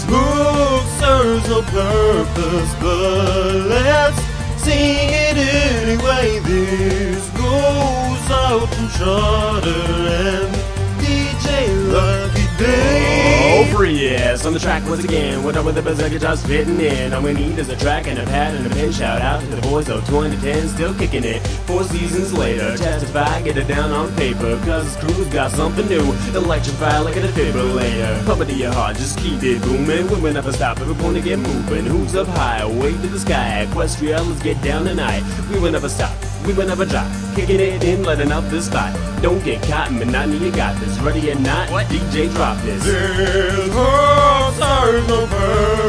This hook serves no purpose, but let's sing it anyway. This goes out to Trotter and DJ Lucky Day. Yes, on the track once again. What up with the berserker just fitting in? All we need is a track and a pad and a pen. Shout out to the boys of 2010, still kicking it. Four seasons later, testify, get it down on paper. Cause this crew's got something new. Electrify like a defibrillator. Pump it to your heart, just keep it booming. We will never stop, We're gonna get moving. Who's up high, way to the sky. Equestria, let's get down tonight. We will never stop. We will never drop, kicking it in, letting up the spot. Don't get caught, monotony, you got this. Ready or not, what? DJ drop this. This no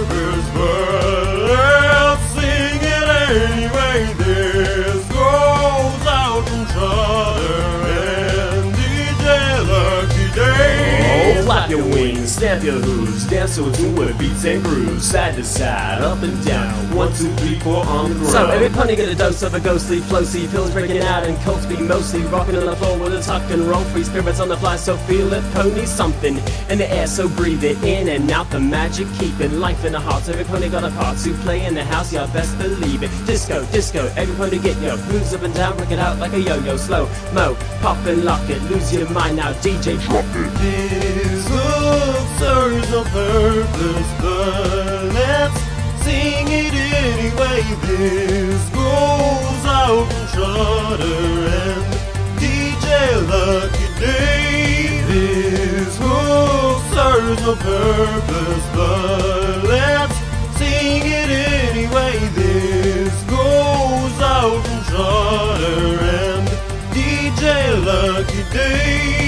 your wings, snap your hooves, dance to a tune with beats and grooves, side to side, up and down. One, two, three, four on the ground. So every pony get a dose of a ghostly flow. See pills breaking out and Colts be mostly rocking on the floor with a tuck and roll. Free spirits on the fly, so feel it. Pony something in the air, so breathe it in and out. The magic keeping life in the heart. Every pony got a part to play in the house, y'all best believe it. Disco, disco, every pony get your moves up and down, break it out like a yo-yo, slow mo, pop and lock it, lose your mind now, DJ drop it. This serves no purpose, but let's sing it anyway. This goes out to Trotter and DJ Lucky Day. This hook serves no purpose, but let's sing it anyway. This goes out to Trotter and DJ LukkiDay.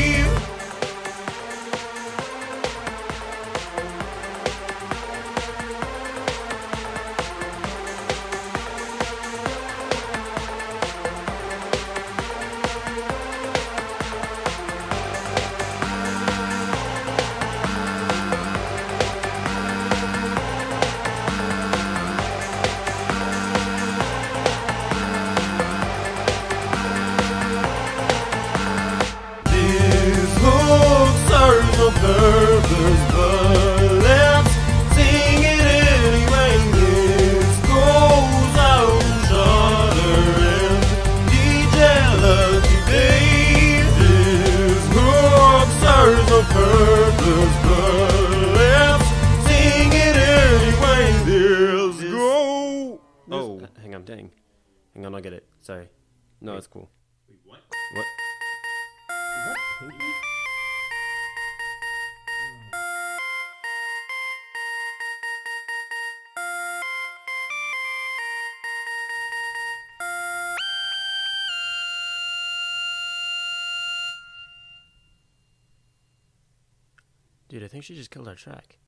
Serves no purpose, but let's sing it anyway. This go. Oh, uh, hang on, dang. Hang on, I get it. Sorry. No, it's cool. What? What? Dude, I think she just killed our track.